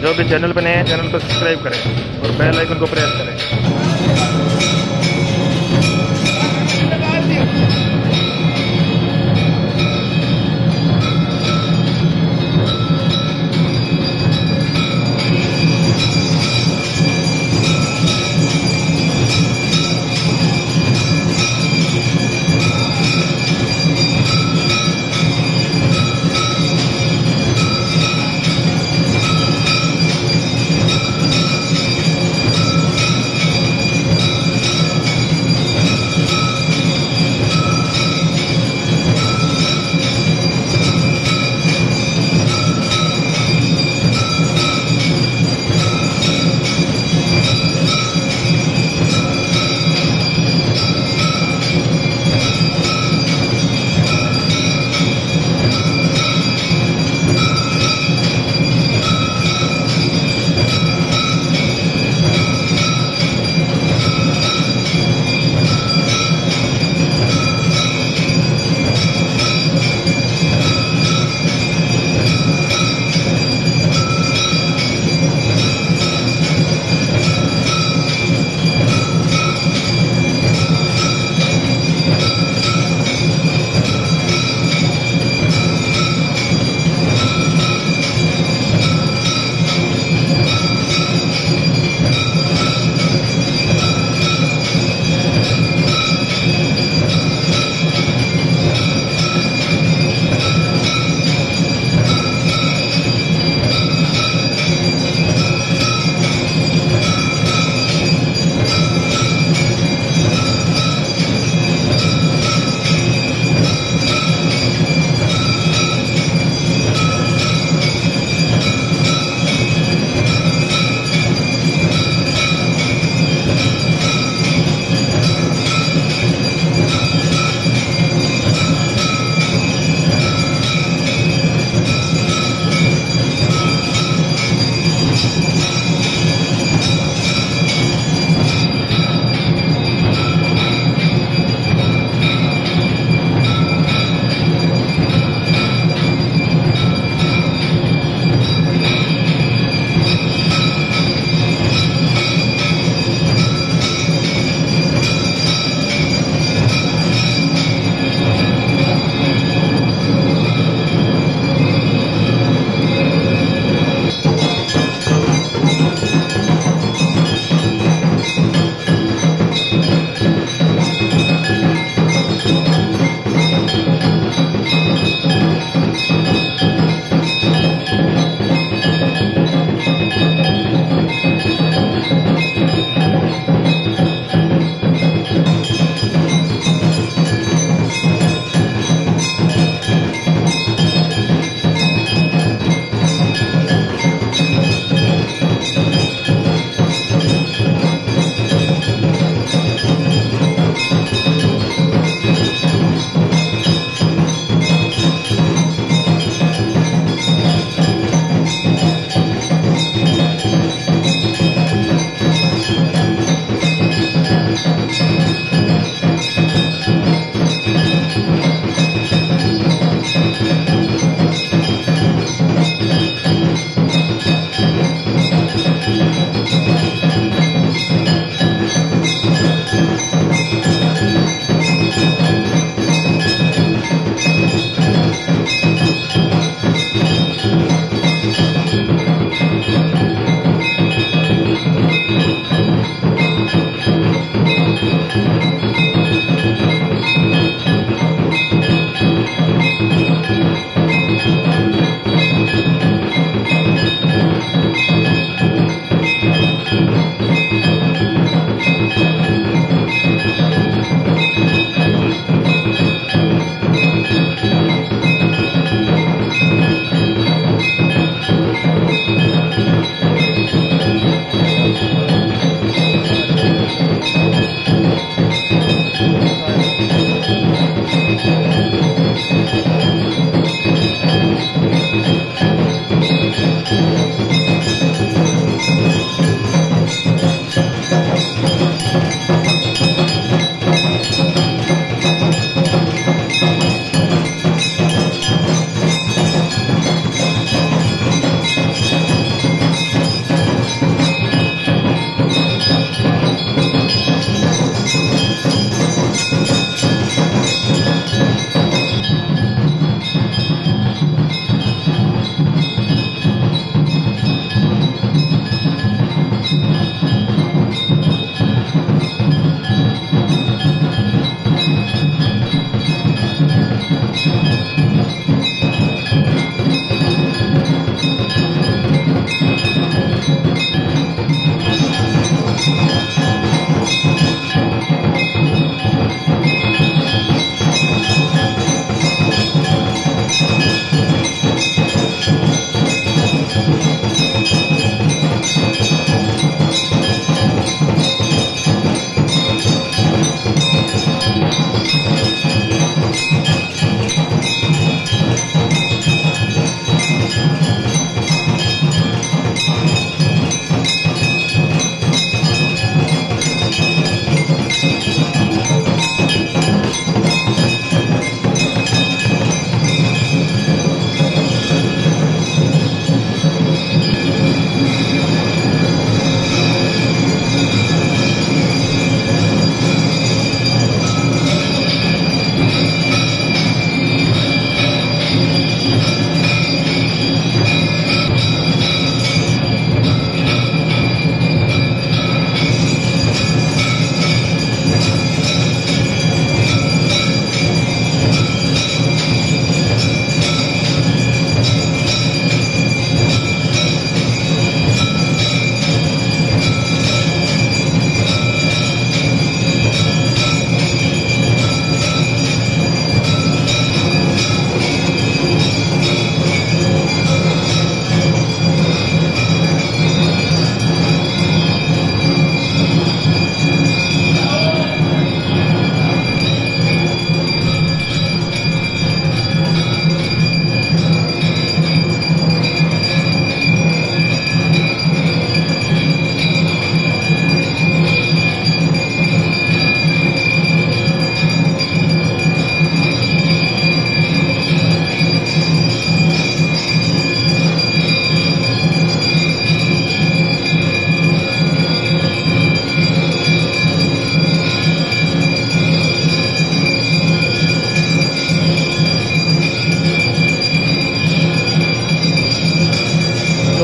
जो भी चैनल पर नए हैं, चैनल को सब्सक्राइब करें और बेल आइकन को प्रेस करें।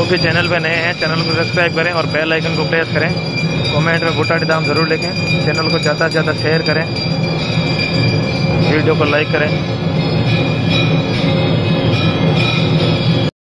जो चैनल पर नए हैं, चैनल को सब्सक्राइब करें और बेल आइकन को प्रेस करें। कमेंट में गुटाटी दाम ज़रूर लिखें। चैनल को ज़्यादा से ज़्यादा शेयर करें। वीडियो को लाइक करें।